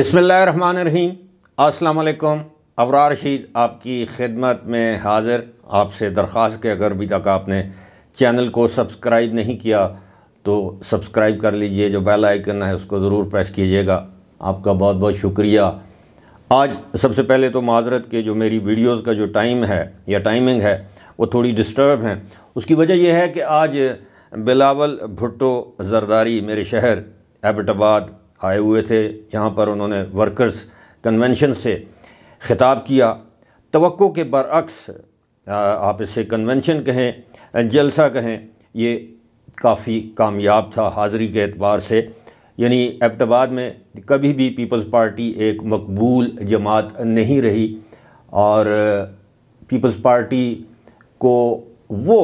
बिसमीम अस्सलाम अबरार रशीद आपकी खिदमत में हाज़िर। आपसे दरख्वास्त के अगर अभी तक आपने चैनल को सब्सक्राइब नहीं किया तो सब्सक्राइब कर लीजिए। जो बेल आइकन है, उसको ज़रूर प्रेस कीजिएगा। आपका बहुत बहुत शुक्रिया। आज सबसे पहले तो माजरत के जो मेरी वीडियोज़ का जो टाइम है, या टाइमिंग है, वो थोड़ी डिस्टर्ब हैं। उसकी वजह यह है कि आज बिलावल भुट्टो जरदारी मेरे शहर एबटाबाद आए हुए थे। यहाँ पर उन्होंने वर्कर्स कन्वेंशन से ख़िताब किया। तो के बरअक्स आप इसे कन्वेंशन कहें, जलसा कहें, ये काफ़ी कामयाब था हाज़री के अतबार से। यानी एबटाबाद में कभी भी पीपल्स पार्टी एक मकबूल जमात नहीं रही। और पीपल्स पार्टी को वो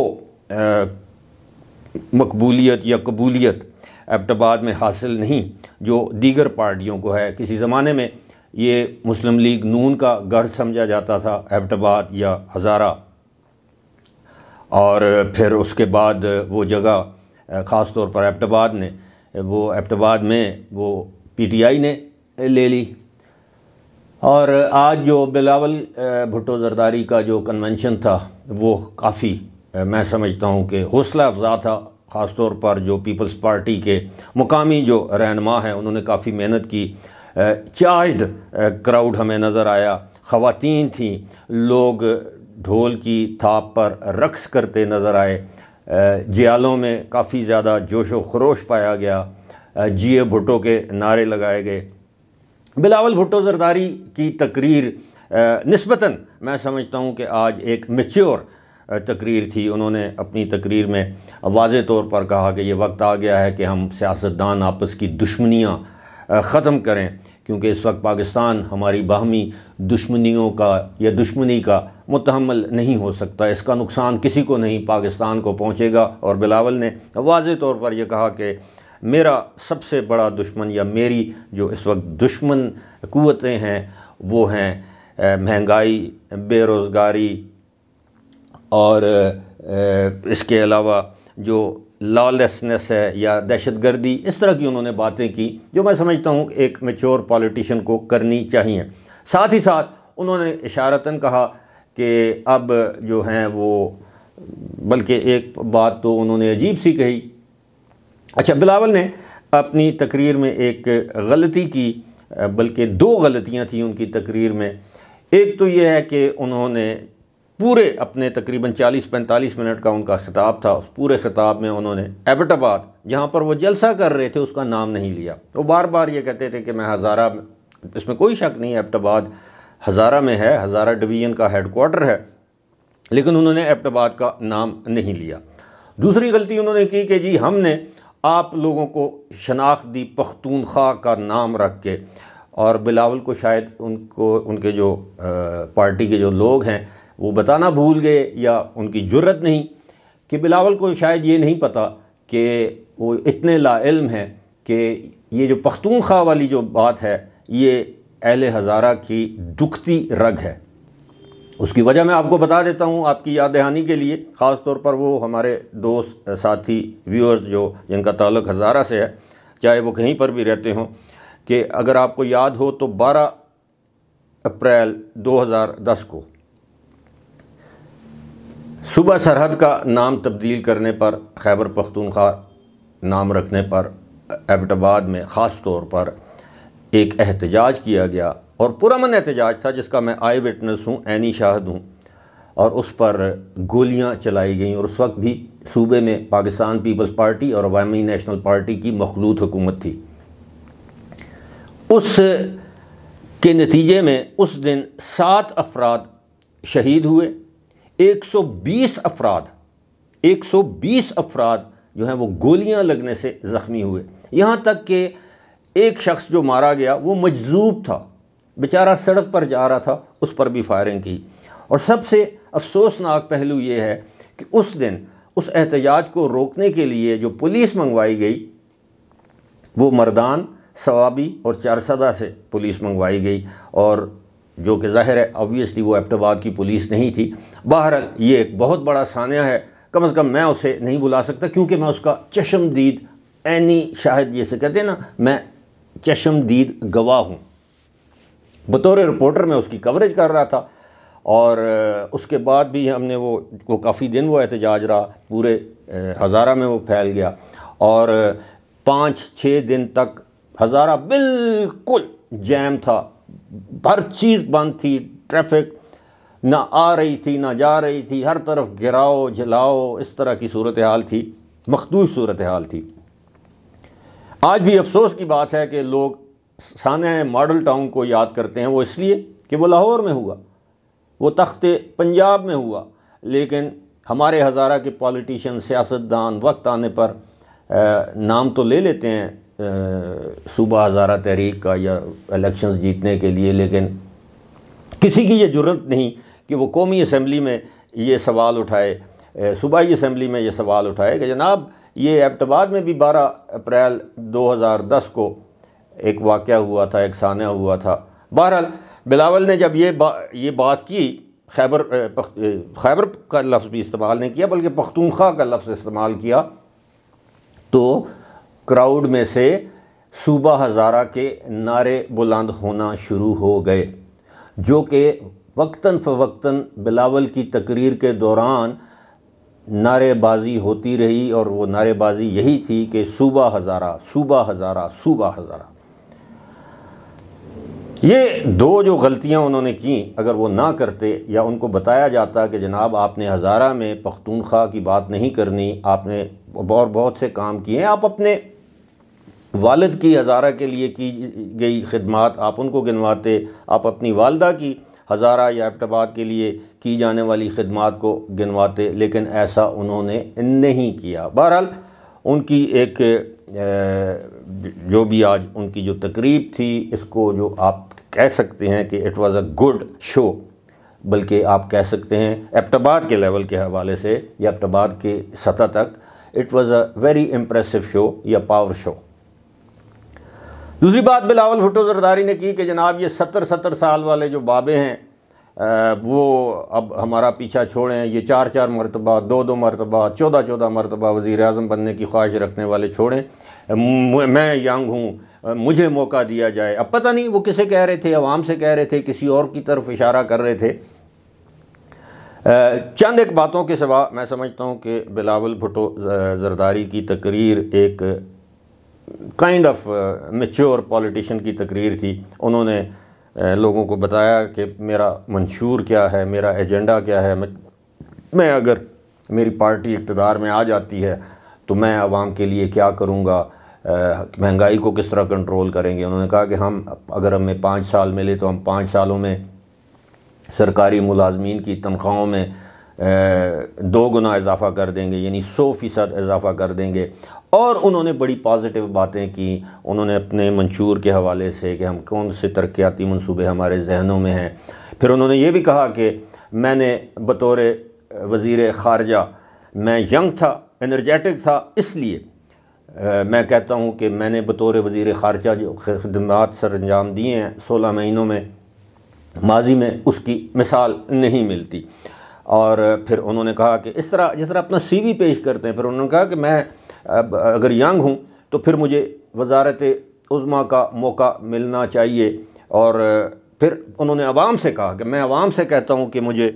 मकबूलियत या कबूलियत एबटाबाद में हासिल नहीं, जो दीगर पार्टियों को है। किसी ज़माने में ये मुस्लिम लीग नून का गढ़ समझा जाता था एबटाबाद या हज़ारा। और फिर उसके बाद वो जगह ख़ास तौर पर एबटाबाद ने, वो एबटाबाद में वो पीटीआई ने ले ली। और आज जो बिलावल भुट्टो जरदारी का जो कन्वेंशन था, वो काफ़ी मैं समझता हूँ कि हौसला अफजा था। ख़ास तौर पर जो पीपल्स पार्टी के मुकामी जो रहनमा हैं, उन्होंने काफ़ी मेहनत की। चार्ज क्राउड हमें नज़र आया। ख़वातीन थी। लोग ढोल की थाप पर रक्स करते नज़र आए। जियालों में काफ़ी ज़्यादा जोश व खरोश पाया गया। जिए भुट्टो के नारे लगाए गए। बिलावल भुट्टो जरदारी की तकरीर नस्बता मैं समझता हूँ कि आज एक मेच्योर तकरीर थी। उन्होंने अपनी तकरीर में वाज तौर पर कहा कि ये वक्त आ गया है कि हम सियासतदान आपस की दुश्मनियाँ ख़त्म करें, क्योंकि इस वक्त पाकिस्तान हमारी बाहमी दुश्मनियों का या दुश्मनी का मुतहमल नहीं हो सकता। इसका नुकसान किसी को नहीं, पाकिस्तान को पहुँचेगा। और बिलावल ने वाज तौर पर यह कहा कि मेरा सबसे बड़ा दुश्मन या मेरी जो इस वक्त दुश्मन क़वतें हैं, वो हैं महँगाई, बेरोज़गारी और इसके अलावा जो लॉलेसनेस है या दहशत गर्दी इस तरह की उन्होंने बातें की, जो मैं समझता हूँ एक मेच्योर पॉलिटिशियन को करनी चाहिए। साथ ही साथ उन्होंने इशारतन कहा कि अब जो हैं वो, बल्कि एक बात तो उन्होंने अजीब सी कही। अच्छा बिलावल ने अपनी तकरीर में एक गलती की, बल्कि दो गलतियाँ थी उनकी तकरीर में। एक तो ये है कि उन्होंने पूरे अपने तकरीबन 40-45 मिनट का उनका ख़िताब था। उस पूरे ख़िताब में उन्होंने एबटाबाद, जहाँ पर वो जलसा कर रहे थे, उसका नाम नहीं लिया। वो बार बार ये कहते थे कि मैं हज़ारा, इसमें कोई शक नहीं है, एबटाबाद हज़ारा में है, हज़ारा डिवीज़न का हेड है, लेकिन उन्होंने एबटाबाद का नाम नहीं लिया। दूसरी गलती उन्होंने की कि जी, हमने आप लोगों को शनाख्त दी पख्तूनख्वा का नाम रख के, और बिलावल को शायद उनको, उनके जो पार्टी के जो लोग हैं वो बताना भूल गए या उनकी ज़रूरत नहीं कि बिलावल को शायद ये नहीं पता कि वो इतने लाइल्म हैं कि ये जो पख्तूनख्वा वाली जो बात है, ये अहल हज़ारा की दुखती रग है। उसकी वजह मैं आपको बता देता हूँ आपकी याद दहानी के लिए। ख़ास तौर पर वो हमारे दोस्त, साथी व्यूअर्स जो, जिनका ताल्लुक हज़ारा से है, चाहे वो कहीं पर भी रहते हों, कि अगर आपको याद हो तो 12 अप्रैल 2010 को सुबह सरहद का नाम तब्दील करने पर, खैबर पख्तूनख्वा नाम रखने पर, एबटाबाद में ख़ास तौर पर एक एहतजाज किया गया और पुरमन एहतजाज था जिसका मैं आई विटनेस हूँ ऐनी शाहद हूँ। और उस पर गोलियाँ चलाई गई और उस वक्त भी सूबे में पाकिस्तान पीपल्स पार्टी और अवामी नेशनल पार्टी की मखलूत हुकूमत थी। उस के नतीजे में उस दिन सात अफराद शहीद हुए। 120 अफराद 120 अफराद जो हैं वो गोलियाँ लगने से ज़ख्मी हुए। यहाँ तक कि एक शख्स जो मारा गया, वो मजजूब था। बेचारा सड़क पर जा रहा था, उस पर भी फायरिंग की। और सबसे अफसोसनाक पहलू ये है कि उस दिन, उस एहतजाज को रोकने के लिए जो पुलिस मंगवाई गई, वो मर्दान, सवाबी और चारसदा से पुलिस मंगवाई गई। और जो कि ज़ाहिर है ऑब्वियसली वो एबटाबाद की पुलिस नहीं थी। बाहर ये एक बहुत बड़ा सानिया है। कम अज़ कम मैं उसे नहीं बुला सकता, क्योंकि मैं उसका चशमदीद ऐनी शाहिद जैसे कहते हैं ना, मैं चशमदीद गवाह हूँ। बतौर रिपोर्टर में उसकी कवरेज कर रहा था, और उसके बाद भी हमने वो वो काफ़ी दिन वो एहतजाज रहा, पूरे हज़ारा में वो फैल गया। और पाँच छः दिन तक हज़ारा बिल्कुल जैम था। हर चीज़ बंद थी, ट्रैफ़िक, ना आ रही थी, ना जा रही थी, हर तरफ़ गिराओ जलाओ इस तरह की सूरत हाल थी, मखदूस सूरत हाल थी। आज भी अफसोस की बात है कि लोग साने मॉडल टाउन को याद करते हैं, वो इसलिए कि वो लाहौर में हुआ, वो तख्त पंजाब में हुआ, लेकिन हमारे हज़ारा के पॉलिटिशियन, सियासतदान, वक्त आने पर नाम तो ले लेते हैं सूबा हज़ारा तहरीक का या इलेक्शंस जीतने के लिए, लेकिन किसी की ये ज़रूरत नहीं कि वो कौमी असम्बली में ये सवाल उठाए सूबाई असम्बली में ये सवाल उठाए कि जनाब, ये एबटबाद में भी 12 अप्रैल 2010 को एक वाक़ हुआ था, एक सान्या हुआ था। बहरहाल, बिलावल ने जब ये बा, ये बात की, खैबर खैबर का लफ्ज़ भी इस्तेमाल नहीं किया, बल्कि पख्तूनख्वा का लफ्ज़ इस्तेमाल किया तो क्राउड में से सूबा हज़ारा के नारे बुलंद होना शुरू हो गए, जो कि वक्ता फ़वक्ता बिलावल की तकरीर के दौरान नारेबाजी होती रही और वो नारेबाजी यही थी कि सूबा हज़ारा सूबा हज़ारा सूबा हज़ारा। ये दो जो गलतियाँ उन्होंने की, अगर वो ना करते या उनको बताया जाता कि जनाब आपने हज़ारा में पख्तूनख्वा की बात नहीं करनी, आपने और बहुत से काम किए आप अपने वालद की हज़ारा के लिए की गई खदमात, आप उनको गिनवाते, आप अपनी वालदा की हज़ारा या एबटाबाद के लिए की जाने वाली खदमात को गिनवाते, लेकिन ऐसा उन्होंने नहीं किया। बहरहाल, उनकी एक जो भी आज उनकी जो तकरीब थी, इसको जो आप कह सकते हैं कि it was a good show बल्कि आप कह सकते हैं एप्टाबाद के लेवल के हवाले से या एप्टाबाद के सतह तक it was a very impressive show या पावर शो दूसरी बात बिलावल भुट्टो जरदारी ने की कि जनाब ये सत्तर सत्तर साल वाले जो बाबे हैं वो अब हमारा पीछा छोड़ें, ये चार चार मरतबा, दो दो मरतबा, चौदह चौदह मरतबा वज़ी अजम बनने की ख्वाहिश रखने वाले छोड़ें। मैं यंग हूँ मुझे मौका दिया जाए। अब पता नहीं वो किसे कह रहे थे, अवाम से कह रहे थे, किसी और की तरफ़ इशारा कर रहे थे। चंद एक बातों के सिवा मैं समझता हूँ कि बिलावल भुट्टो जरदारी की तकरीर एक काइंड ऑफ़ मेच्योर पॉलिटिशन की तकरीर थी। उन्होंने uh, लोगों को बताया कि मेरा मंशूर क्या है मेरा एजेंडा क्या है मैं अगर मेरी पार्टी इकतदार में आ जाती है तो मैं आवाम के लिए क्या करूँगा? Uh, महँगाई को किस तरह कंट्रोल करेंगे? उन्होंने कहा कि हम अगर हमें पाँच साल मिले तो हम पाँच सालों में सरकारी मुलाजमीन की तनख्वाहों में दो गुना इजाफा कर देंगे, यानी सौ फ़ीसद इजाफा कर देंगे। और उन्होंने बड़ी पॉजिटिव बातें की। उन्होंने अपने मंशूर के हवाले से कि हम कौन से तरक्याती मनसूबे हमारे जहनों में हैं। फिर उन्होंने ये भी कहा कि मैंने बतौर वज़ी ख़ारजा, मैं यंग था एनर्जेटिक था, इसलिए मैं कहता हूँ कि मैंने बतौर वज़ी ख़ारजा जो खदमात सर अंजाम दिए हैं सोलह महीनों में, माजी में उसकी मिसाल नहीं मिलती। और फिर उन्होंने कहा कि इस तरह, जिस तरह अपना सीवी पेश करते हैं, फिर उन्होंने कहा कि मैं अगर यंग हूँ तो फिर मुझे वजारत उज़मा का मौका मिलना चाहिए। और फिर उन्होंने आवाम से कहा कि मैं आवाम से कहता हूँ कि मुझे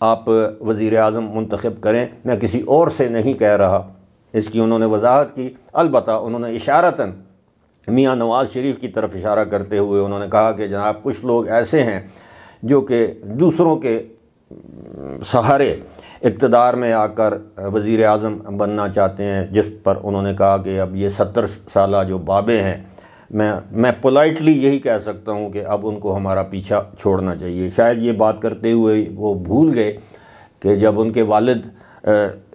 आप वज़ी अजम मंतखब करें। मैं किसी और से नहीं कह रहा। इसकी उन्होंने वजाहत की। अलबत् उन्होंने इशारता मियाँ नवाज़ शरीफ की तरफ़ इशारा करते हुए उन्होंने कहा कि जनाब, कुछ लोग ऐसे हैं जो कि दूसरों के सहारे इकतदार में आकर वज़ी अजम बनना चाहते हैं, जिस पर उन्होंने कहा कि अब ये सत्तर साल जो बाबे हैं, मैं मैं पोलाइटली यही कह सकता हूँ कि अब उनको हमारा पीछा छोड़ना चाहिए। शायद ये बात करते हुए वो भूल गए कि जब उनके वालिद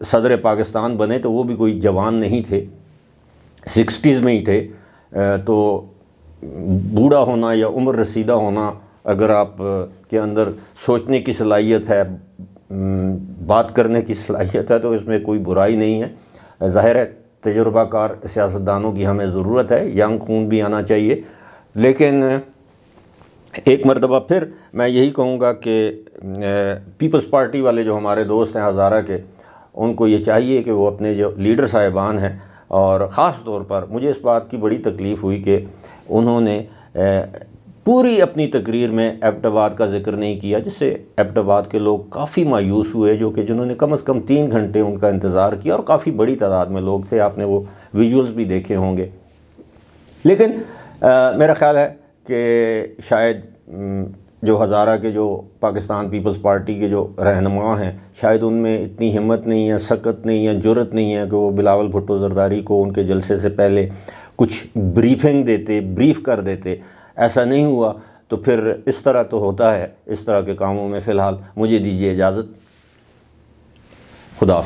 सदर पाकिस्तान बने तो वो भी कोई जवान नहीं थे। सिक्सटीज़ में ही थे। तो बूढ़ा होना या उम्र रसीदा होना अगर आप के अंदर सोचने की सलाहियत है बात करने की सलाहियत है तो इसमें कोई बुराई नहीं है। ज़ाहिर है, तजुर्बाकार सियासतदानों की हमें ज़रूरत है, यंग खून भी आना चाहिए। लेकिन, एक मरतबा फिर मैं यही कहूँगा कि पीपल्स पार्टी वाले जो हमारे दोस्त हैं हज़ारा के, उनको ये चाहिए कि वो अपने जो लीडर साहिबान हैं और ख़ास तौर पर मुझे इस बात की बड़ी तकलीफ़ हुई कि उन्होंने पूरी अपनी तकरीर में एबटाबाद का ज़िक्र नहीं किया जिससे एबटाबाद के लोग काफ़ी मायूस हुए जो कि जिन्होंने कम अज़ कम तीन घंटे उनका इंतज़ार किया और काफ़ी बड़ी तादाद में लोग थे। आपने वो विजुअल्स भी देखे होंगे। लेकिन आ, मेरा ख्याल है कि शायद जो हज़ारा के जो पाकिस्तान पीपल्स पार्टी के जो रहनुमा हैं शायद उनमें इतनी हिम्मत नहीं है सकत नहीं है ज़रूरत नहीं है कि वो बिलावल भुट्टो जरदारी को उनके जलसे से पहले कुछ ब्रीफिंग देते ब्रीफ कर देते। ऐसा नहीं हुआ तो फिर इस तरह तो होता है, इस तरह के कामों में फ़िलहाल मुझे दीजिए इजाज़त। खुदा